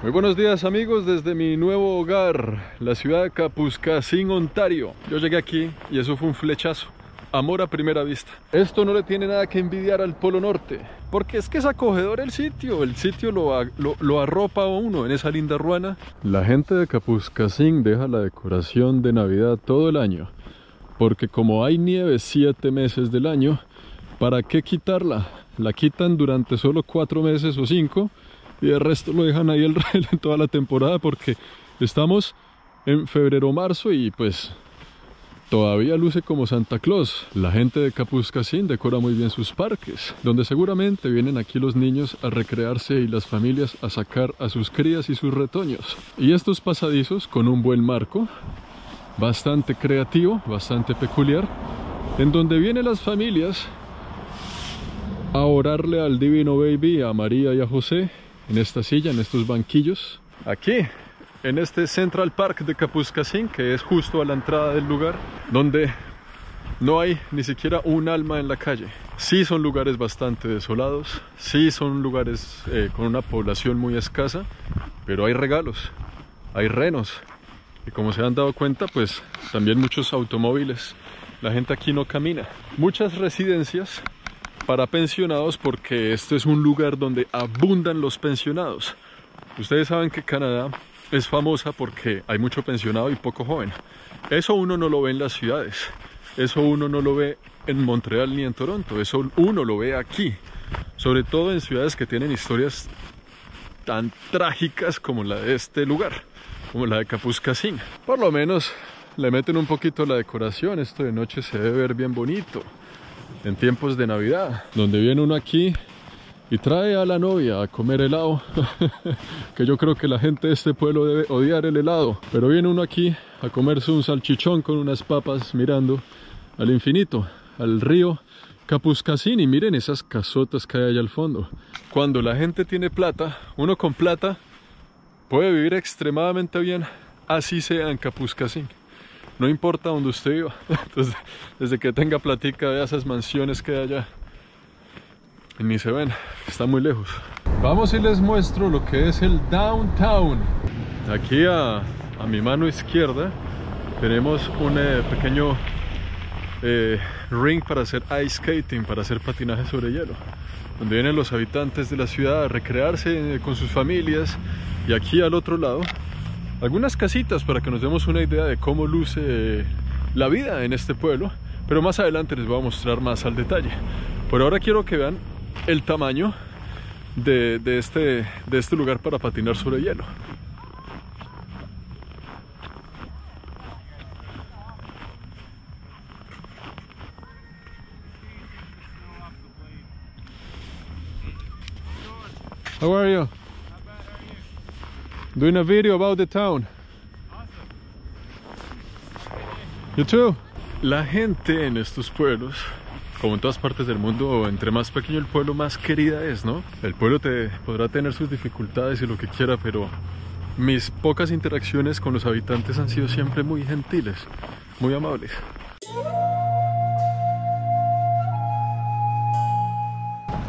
Muy buenos días amigos desde mi nuevo hogar, la ciudad de Kapuskasing, Ontario. Yo llegué aquí y eso fue un flechazo. Amor a primera vista. Esto no le tiene nada que envidiar al Polo Norte, porque es que es acogedor el sitio, el sitio lo, arropa uno en esa linda ruana. La gente de Kapuskasing deja la decoración de Navidad todo el año, porque como hay nieve siete meses del año, ¿para qué quitarla? La quitan durante solo cuatro meses o cinco y el resto lo dejan ahí el en toda la temporada porque estamos en febrero marzo y pues todavía luce como Santa Claus. La gente de Kapuskasing decora muy bien sus parques, donde seguramente vienen aquí los niños a recrearse y las familias a sacar a sus crías y sus retoños. Y estos pasadizos con un buen marco, bastante creativo, bastante peculiar, en donde vienen las familias a orarle al Divino Baby, a María y a José, en esta silla, en estos banquillos. Aquí, en este Central Park de Kapuskasing, que es justo a la entrada del lugar, donde no hay ni siquiera un alma en la calle. Sí son lugares bastante desolados, sí son lugares eh, con una población muy escasa, pero hay regalos, hay renos. Y como se han dado cuenta, pues también muchos automóviles. La gente aquí no camina. Muchas residencias para pensionados porque este es un lugar donde abundan los pensionados. Ustedes saben que Canadá es famosa porque hay mucho pensionado y poco joven. Eso uno no lo ve en las ciudades. Eso uno no lo ve en Montreal ni en Toronto. Eso uno lo ve aquí. Sobre todo en ciudades que tienen historias tan trágicas como la de este lugar, como la de Kapuskasing. Por lo menos le meten un poquito la decoración. Esto de noche se debe ver bien bonito en tiempos de Navidad, donde viene uno aquí y trae a la novia a comer helado, que yo creo que la gente de este pueblo debe odiar el helado, pero viene uno aquí a comerse un salchichón con unas papas mirando al infinito, al río Capuscasín y miren esas casotas que hay allá al fondo. Cuando la gente tiene plata, uno con plata puede vivir extremadamente bien, así sea en Capuscasín no importa donde usted viva. Entonces, desde que tenga platica, vea esas mansiones que hay allá. Ni se ven, está muy lejos. Vamos y les muestro lo que es el downtown. Aquí a, a mi mano izquierda tenemos un eh, pequeño eh, ring para hacer ice skating, para hacer patinaje sobre hielo. Donde vienen los habitantes de la ciudad a recrearse eh, con sus familias. Y aquí al otro lado algunas casitas para que nos demos una idea de cómo luce la vida en este pueblo, pero más adelante les voy a mostrar más al detalle. Por ahora quiero que vean el tamaño de, este, de este lugar para patinar sobre hielo. How are you? Doing a video about the town. You too. La gente en estos pueblos, como en todas partes del mundo, entre más pequeño el pueblo, más querida es, ¿no? El pueblo te podrá tener sus dificultades y lo que quiera, pero mis pocas interacciones con los habitantes han sido siempre muy gentiles, muy amables.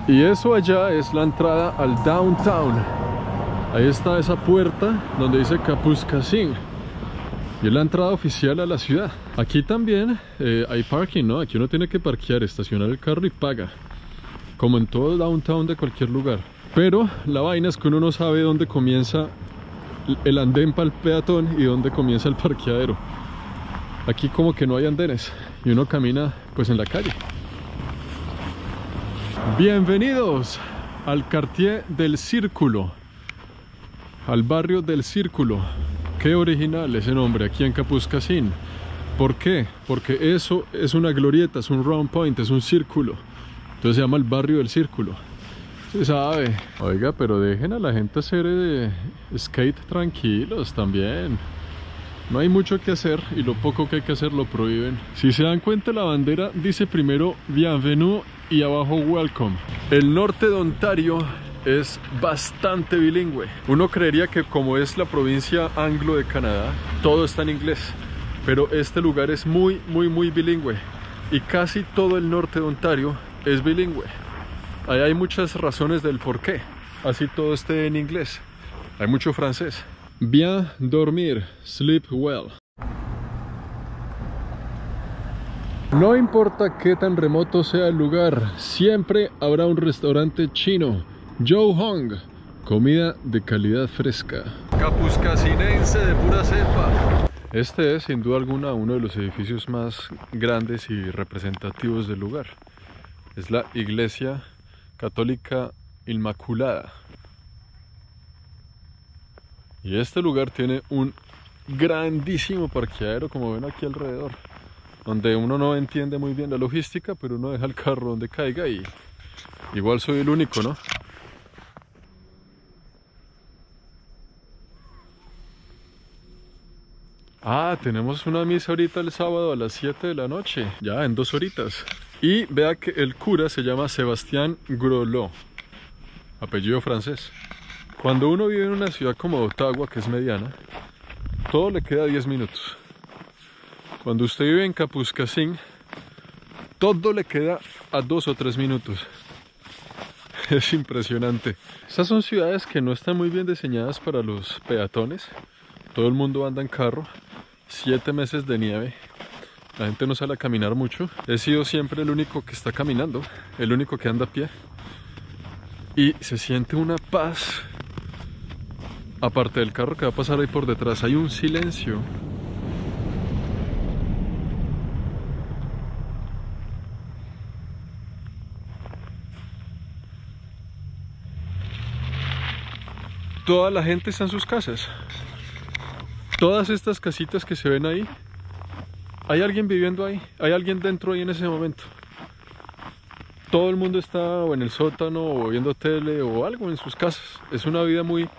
Y eso allá es la entrada al downtown. Ahí está esa puerta donde dice Kapuskasing. Y es la entrada oficial a la ciudad. Aquí también eh, hay parking, ¿no? Aquí uno tiene que parquear, estacionar el carro y paga. Como en todo downtown de cualquier lugar. Pero la vaina es que uno no sabe dónde comienza el andén para el peatón y dónde comienza el parqueadero. Aquí como que no hay andenes y uno camina pues en la calle. Bienvenidos al Cartier del Círculo al barrio del Círculo. Qué original ese nombre aquí en Capuscasín. ¿Por qué? Porque eso es una glorieta, es un round point, es un círculo. Entonces se llama el barrio del Círculo. Se sabe. Oiga, pero dejen a la gente hacer eh, skate tranquilos también. No hay mucho que hacer y lo poco que hay que hacer lo prohíben. Si se dan cuenta la bandera dice primero Bienvenue y abajo Welcome. El norte de Ontario es bastante bilingüe. Uno creería que como es la provincia anglo de Canadá, todo está en inglés, pero este lugar es muy, muy, muy bilingüe y casi todo el norte de Ontario es bilingüe. Ahí hay muchas razones del por qué, así todo esté en inglés. Hay mucho francés. Bien dormir, sleep well. No importa qué tan remoto sea el lugar, siempre habrá un restaurante chino. Joe Hong, comida de calidad fresca. Capuscasinense de pura cepa. Este es sin duda alguna uno de los edificios más grandes y representativos del lugar. Es la iglesia católica Inmaculada. Y este lugar tiene un grandísimo parqueadero como ven aquí alrededor. Donde uno no entiende muy bien la logística, pero uno deja el carro donde caiga y igual soy el único, ¿no? Ah, tenemos una misa ahorita el sábado a las 7 de la noche, ya en dos horitas. Y vea que el cura se llama Sebastián Grolot, apellido francés. Cuando uno vive en una ciudad como Ottawa, que es mediana, todo le queda 10 minutos. Cuando usted vive en Capuscasín, todo le queda a 2 o 3 minutos. Es impresionante. Estas son ciudades que no están muy bien diseñadas para los peatones. Todo el mundo anda en carro. Siete meses de nieve. La gente no sale a caminar mucho. He sido siempre el único que está caminando, el único que anda a pie. Y se siente una paz. Aparte del carro que va a pasar ahí por detrás, hay un silencio. Toda la gente está en sus casas. Todas estas casitas que se ven ahí, hay alguien viviendo ahí, hay alguien dentro ahí en ese momento. Todo el mundo está o en el sótano o viendo tele o algo en sus casas. Es una vida muy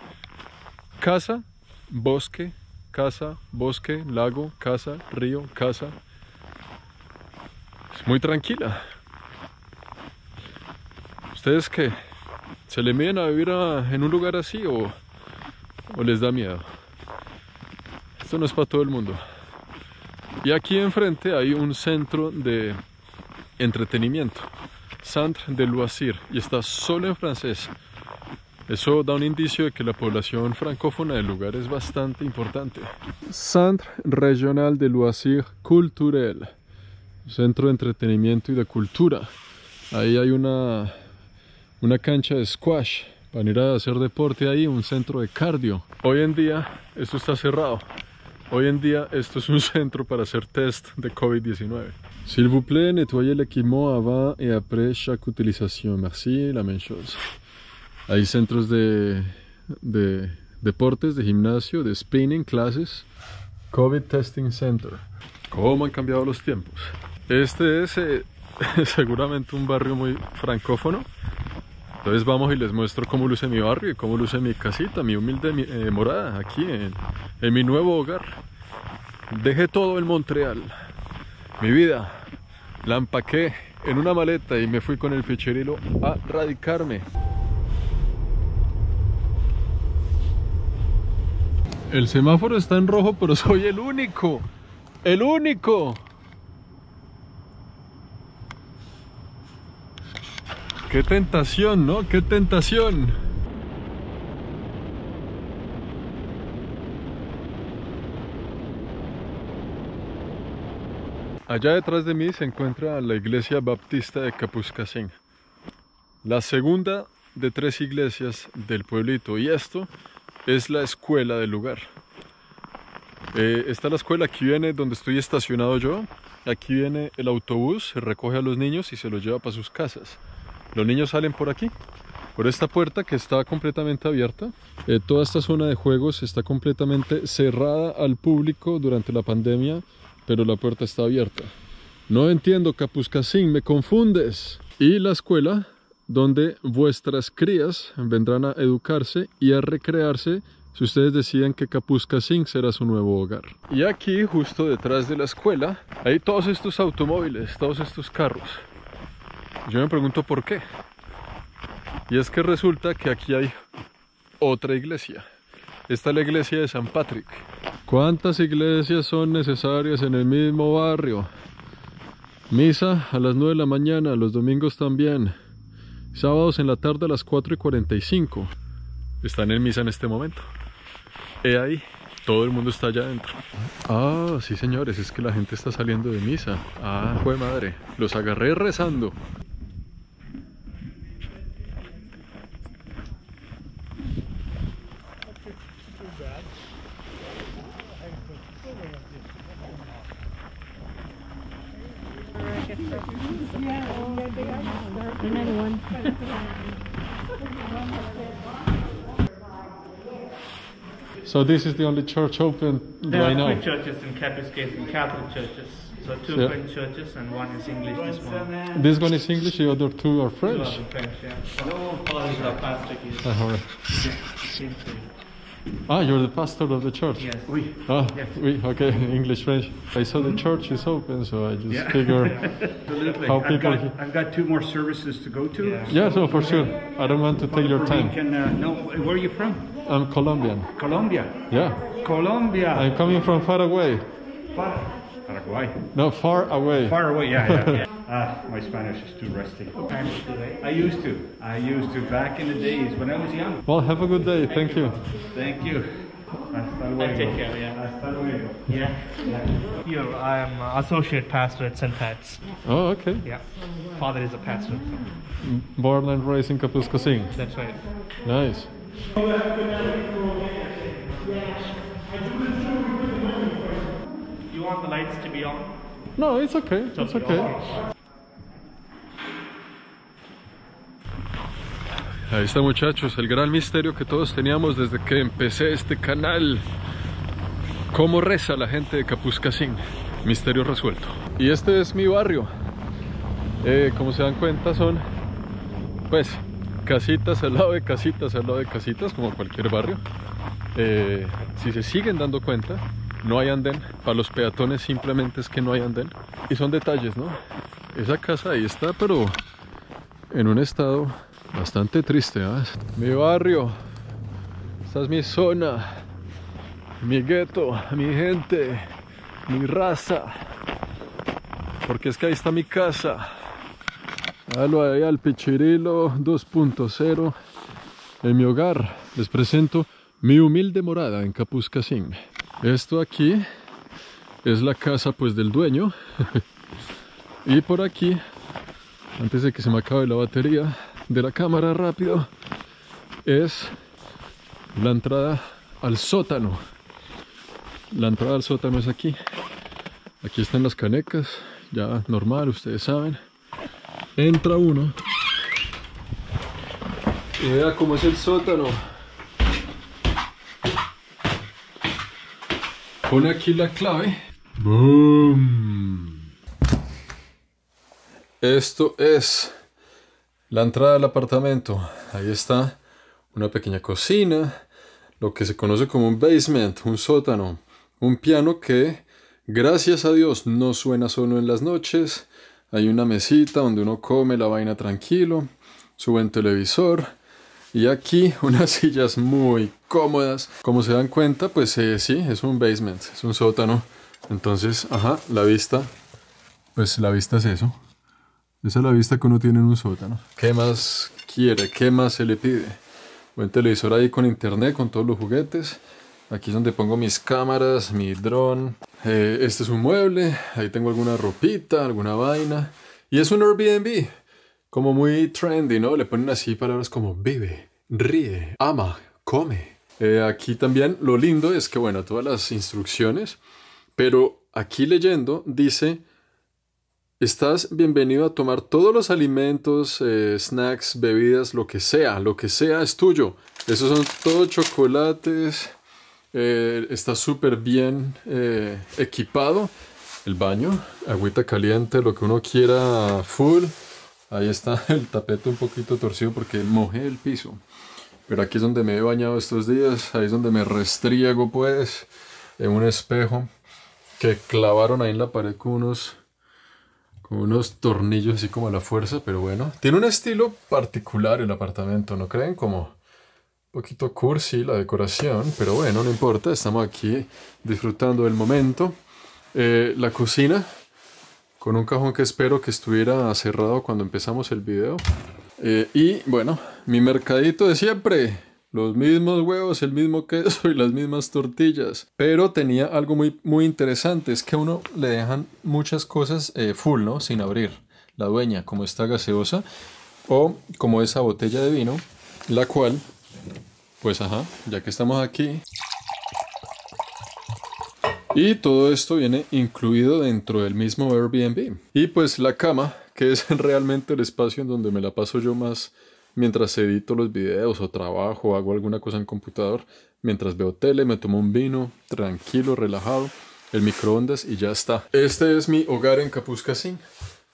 casa, bosque, casa, bosque, lago, casa, río, casa. Es muy tranquila. ¿Ustedes qué? ¿Se le miden a vivir en un lugar así o les da miedo? Esto no es para todo el mundo. Y aquí enfrente hay un centro de entretenimiento, Centre de Loisir, y está solo en francés. Eso da un indicio de que la población francófona del lugar es bastante importante. Centre Regional de Loisir Culturel, centro de entretenimiento y de cultura. Ahí hay una, una cancha de squash para ir a hacer deporte ahí, un centro de cardio. Hoy en día esto está cerrado. Hoy en día esto es un centro para hacer test de COVID-19. S'il vous plaît, nettoyez l'équipement avant et après chaque utilisation. Merci, la même chose. Hay centros de, de deportes, de gimnasio, de spinning, clases. COVID Testing Center. ¿Cómo han cambiado los tiempos? Este es eh, seguramente un barrio muy francófono. Entonces vamos y les muestro cómo luce mi barrio y cómo luce mi casita, mi humilde eh, morada, aquí en, en mi nuevo hogar. Dejé todo en Montreal. Mi vida la empaqué en una maleta y me fui con el ficherilo a radicarme. El semáforo está en rojo, pero soy el único. El único. Qué tentación, ¿no? Qué tentación. Allá detrás de mí se encuentra la iglesia baptista de Capuscasín. La segunda de tres iglesias del pueblito. Y esto es la escuela del lugar. Eh, esta es la escuela, aquí viene donde estoy estacionado yo. Aquí viene el autobús, se recoge a los niños y se los lleva para sus casas. Los niños salen por aquí, por esta puerta que está completamente abierta. Eh, toda esta zona de juegos está completamente cerrada al público durante la pandemia, pero la puerta está abierta. No entiendo, Capuscasín, me confundes. Y la escuela donde vuestras crías vendrán a educarse y a recrearse si ustedes deciden que Capuscasín será su nuevo hogar. Y aquí, justo detrás de la escuela, hay todos estos automóviles, todos estos carros. Yo me pregunto por qué. Y es que resulta que aquí hay otra iglesia. Esta es la iglesia de San Patrick. ¿Cuántas iglesias son necesarias en el mismo barrio? Misa a las 9 de la mañana, los domingos también. Sábados en la tarde a las 4 y 45. están en misa en este momento. He ahí, todo el mundo está allá adentro. Ah, sí señores, es que la gente está saliendo de misa. Ah, fue madre, los agarré rezando. So this is the only church open There right are now. three churches in Capiscate and Catholic churches. So two Yeah. French churches and one is English this one. This one is English, the other two are Two French. are French, yeah. No are pastor here. Uh-huh. Ah. You're the pastor of the church. Yes. Ah, Yes. oui, okay, English, French. I saw the church is open, so I just Yeah. figure. Absolutely. How I've people- got, I've got two more services to go to. Yeah. Yeah, so for sure. I don't want to take your time. can, uh, no, where are you from? I'm Colombian. Colombia. Yeah, Colombia. I'm coming from far away. Par- Paraguay. No, far away. Far away, yeah, yeah. yeah. Ah, my Spanish is too rusty. I used to. I used to back in the days when I was young. Well, have a good day. Thank you. Thank you. Hasta luego. take care, yeah. Hasta luego. Yeah. Here I am uh, associate pastor at St. Pat's. Oh, okay. Yeah. Father is a pastor. Born and raised in Capuscasing. That's right. Nice. Want the lights to be on? No, it's okay. It's okay. Ahí está muchachos, el gran misterio que todos teníamos desde que empecé este canal. ¿Cómo reza la gente de Capuscasín? Misterio resuelto. Y este es mi barrio. Eh, como se dan cuenta son, pues, casitas al lado de casitas al lado de casitas, como cualquier barrio. Eh, si se siguen dando cuenta, no hay andén. Para los peatones simplemente es que no hay andén. Y son detalles, ¿no? Esa casa ahí está, pero en un estado bastante triste. ¿ah? Mi barrio, esta es mi zona, mi gueto, mi gente, mi raza. Porque es que ahí está mi casa. Halo ahí al Pichirilo 2.0. En mi hogar les presento mi humilde morada en Capuscasín. Esto aquí es la casa pues del dueño. y por aquí, antes de que se me acabe la batería de la cámara rápido, es la entrada al sótano. La entrada al sótano es aquí. Aquí están las canecas, ya normal, ustedes saben. Entra uno. Y vea cómo es el sótano. Pone aquí la clave. ¡Boom! Esto es la entrada del apartamento. Ahí está una pequeña cocina, lo que se conoce como un basement, un sótano, un piano que, gracias a Dios, no suena solo en las noches. Hay una mesita donde uno come la vaina tranquilo, su buen televisor y aquí unas sillas muy cómodas. Como se dan cuenta, pues eh, sí, es un basement, es un sótano. Entonces, ajá, la vista, pues la vista es eso. Esa es la vista que uno tiene en un sótano. ¿Qué más quiere? ¿Qué más se le pide? Buen televisor ahí con internet, con todos los juguetes. Aquí es donde pongo mis cámaras, mi dron. Eh, este es un mueble. Ahí tengo alguna ropita, alguna vaina. Y es un Airbnb. Como muy trendy, ¿no? Le ponen así palabras como vive, ríe, ama, come. Eh, aquí también lo lindo es que, bueno, todas las instrucciones. Pero aquí leyendo dice... Estás bienvenido a tomar todos los alimentos, eh, snacks, bebidas, lo que sea, lo que sea es tuyo. Esos son todos chocolates. eh, está súper bien eh, equipado. El baño, agüita caliente, lo que uno quiera full. Ahí está el tapete un poquito torcido porque mojé el piso. Pero aquí es donde me he bañado estos días. Ahí es donde me restriego pues. En un espejo que clavaron ahí en la pared con unos con unos tornillos así como a la fuerza, pero bueno. Tiene un estilo particular el apartamento, ¿no creen? Como un poquito cursi la decoración, pero bueno, no importa, estamos aquí disfrutando del momento. Eh, la cocina, con un cajón que espero que estuviera cerrado cuando empezamos el video. Eh, y bueno, mi mercadito de siempre, los mismos huevos, el mismo queso y las mismas tortillas. Pero tenía algo muy, muy interesante, es que a uno le dejan muchas cosas eh, full, ¿no? Sin abrir. La dueña, como esta gaseosa o como esa botella de vino, la cual, pues ajá, ya que estamos aquí, y todo esto viene incluido dentro del mismo Airbnb. Y pues la cama, que es realmente el espacio en donde me la paso yo más mientras edito los videos o trabajo o hago alguna cosa en computador, mientras veo tele, me tomo un vino, tranquilo, relajado, el microondas y ya está. Este es mi hogar en Capuscasín.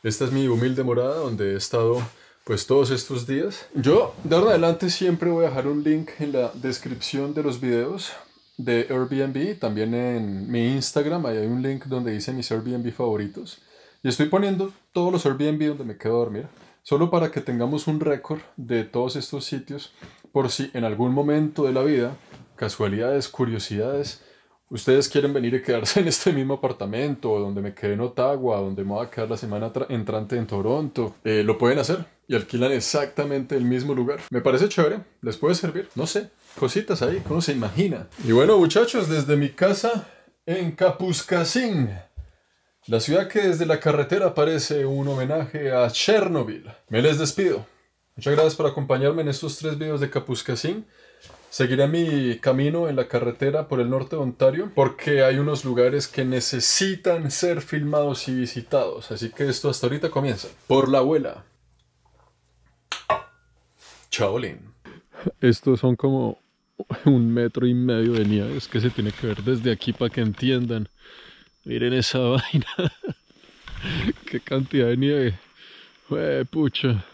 Esta es mi humilde morada donde he estado pues todos estos días. Yo de ahora adelante siempre voy a dejar un link en la descripción de los videos de Airbnb, también en mi Instagram, ahí hay un link donde dice mis Airbnb favoritos. Y estoy poniendo todos los Airbnb donde me quedo a dormir, solo para que tengamos un récord de todos estos sitios, por si en algún momento de la vida, casualidades, curiosidades, ustedes quieren venir y quedarse en este mismo apartamento, donde me quedé en Ottawa, donde me voy a quedar la semana entrante en Toronto, eh, lo pueden hacer y alquilan exactamente el mismo lugar. Me parece chévere, les puede servir, no sé, cositas ahí, ¿cómo se imagina? Y bueno, muchachos, desde mi casa en Capuscasín, la ciudad que desde la carretera parece un homenaje a Chernobyl. Me les despido. Muchas gracias por acompañarme en estos tres videos de Capuscasín. Seguiré mi camino en la carretera por el norte de Ontario porque hay unos lugares que necesitan ser filmados y visitados. Así que esto hasta ahorita comienza. Por la abuela. Chaolin. Estos son como un metro y medio de nieve. Es que se tiene que ver desde aquí para que entiendan. Miren esa vaina. Qué cantidad de nieve. pucha.